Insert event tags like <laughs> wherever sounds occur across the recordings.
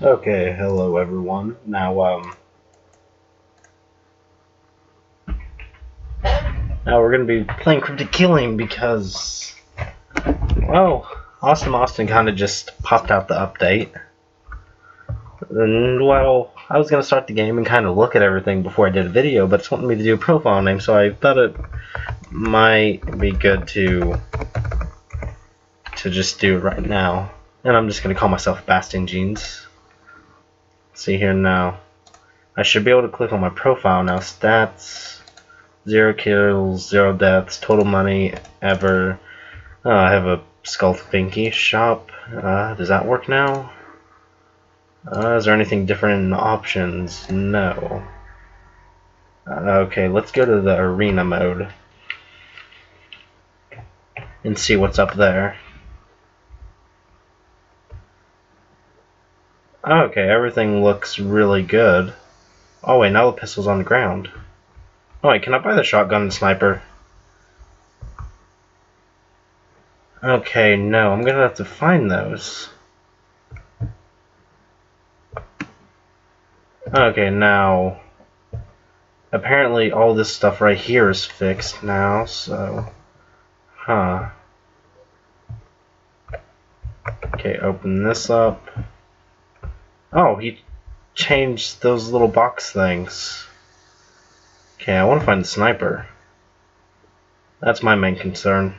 Okay, hello everyone. Now, um, now we're gonna be playing Kryptic Killing because, well, Awesome Austin kind of just popped out the update. And, well, I was gonna start the game and kind of look at everything before I did a video, but it's wanting me to do a profile name, so I thought it might be good to to just do it right now. And I'm just gonna call myself Basting Jeans see here now. I should be able to click on my profile now. Stats, zero kills, zero deaths, total money ever. Oh, I have a Skull Pinky shop. Uh, does that work now? Uh, is there anything different in options? No. Uh, okay, let's go to the arena mode and see what's up there. Okay, everything looks really good. Oh wait, now the pistol's on the ground. Oh wait, can I buy the shotgun and sniper? Okay, no, I'm gonna have to find those. Okay, now... Apparently all this stuff right here is fixed now, so... Huh. Okay, open this up. Oh, he changed those little box things. Okay, I want to find the sniper. That's my main concern.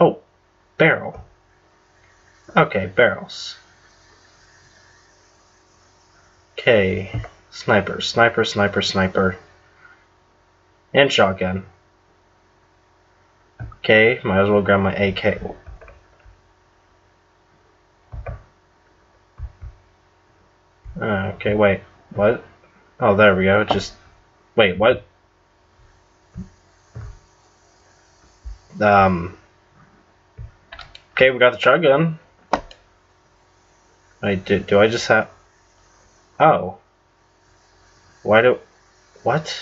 Oh, barrel. Okay, barrels. Okay, sniper, sniper, sniper, sniper. And shotgun. Okay, might as well grab my AK. Uh, okay, wait. What? Oh, there we go. Just wait. What? Um. Okay, we got the shotgun. Wait, do, do I just have? Oh. Why do? What?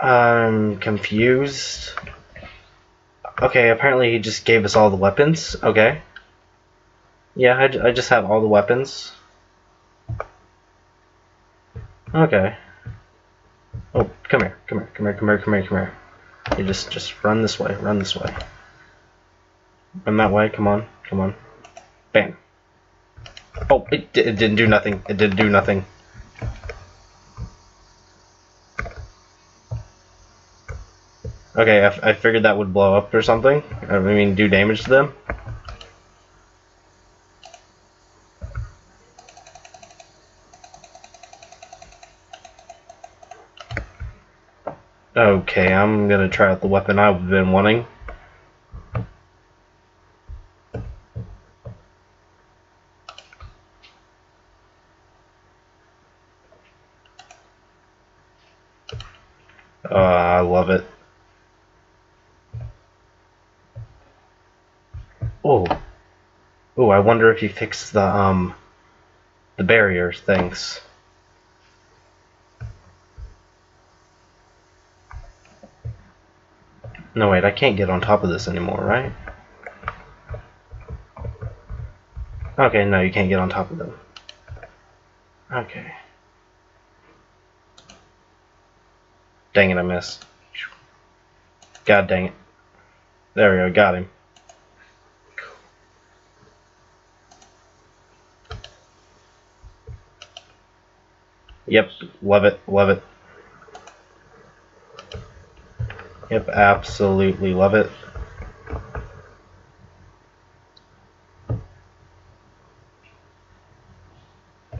I'm confused. Okay, apparently he just gave us all the weapons. Okay. Yeah, I, I just have all the weapons. Okay. Oh, come here, come here, come here, come here, come here, come here. You just, just run this way, run this way. Run that way, come on, come on. Bam. Oh, it, it didn't do nothing, it didn't do nothing. Okay, I, I figured that would blow up or something. I mean, do damage to them. Okay, I'm gonna try out the weapon I've been wanting. Uh, I love it. Oh. Oh, I wonder if he fixed the, um, the barrier things. No, wait, I can't get on top of this anymore, right? Okay, no, you can't get on top of them. Okay. Dang it, I missed. God dang it. There we go, got him. Yep, love it, love it. Yep, absolutely love it.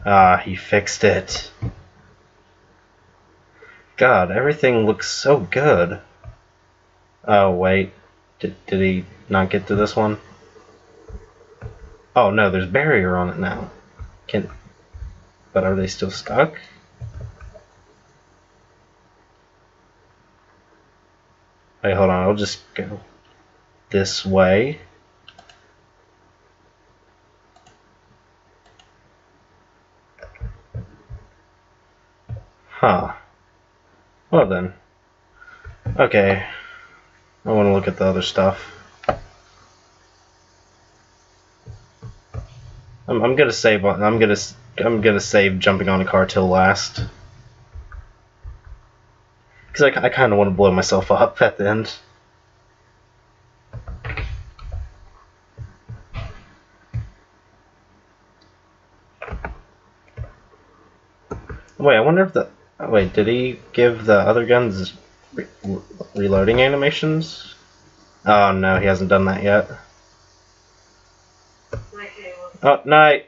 Ah, he fixed it. God, everything looks so good. Oh, wait. Did, did he not get to this one? Oh, no, there's barrier on it now. Can... But are they still stuck? Hold on. I'll just go this way. Huh. Well then. Okay. I want to look at the other stuff. I'm, I'm gonna save. I'm gonna. I'm gonna save jumping on a car till last. Because I, I kind of want to blow myself up at the end. Wait, I wonder if the. Wait, did he give the other guns re reloading animations? Oh no, he hasn't done that yet. Oh, night.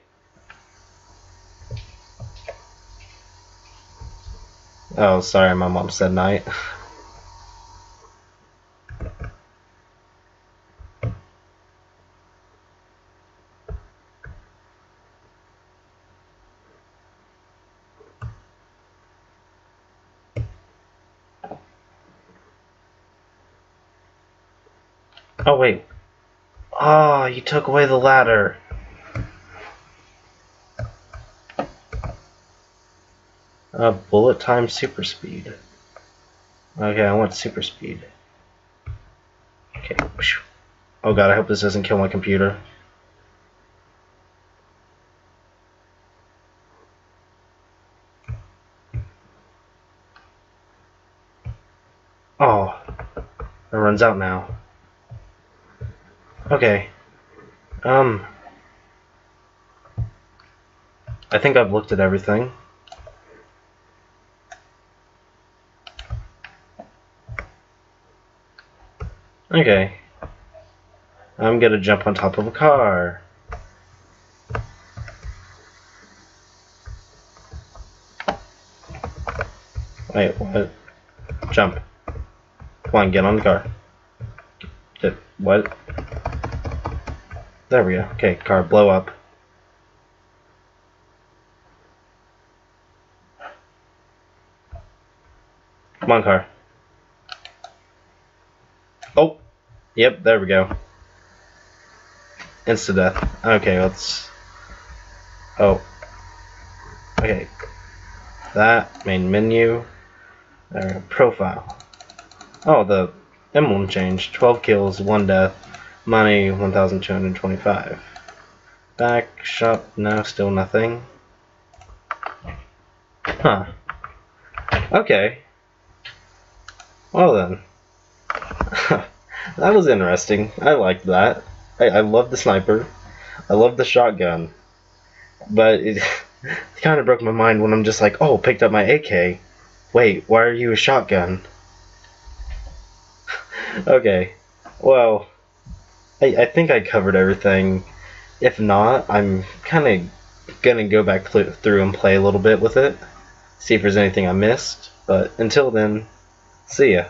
Oh, sorry, my mom said night. Oh, wait. Oh, you took away the ladder. Uh, bullet time super speed. Okay, I want super speed. Okay. Oh god, I hope this doesn't kill my computer. Oh, it runs out now. Okay. Um, I think I've looked at everything. Okay. I'm gonna jump on top of a car. Wait, what? Jump. Come on, get on the car. What? There we go. Okay, car, blow up. Come on, car. Oh, yep, there we go. Insta death. Okay, let's. Oh. Okay. That main menu. There, profile. Oh, the emblem changed. 12 kills, 1 death, money 1,225. Back, shop, no, still nothing. Huh. Okay. Well then. <laughs> that was interesting. I liked that. I, I love the sniper. I love the shotgun. But it, <laughs> it kind of broke my mind when I'm just like, oh, picked up my AK. Wait, why are you a shotgun? <laughs> okay. Well, I, I think I covered everything. If not, I'm kind of gonna go back through and play a little bit with it. See if there's anything I missed. But until then, see ya.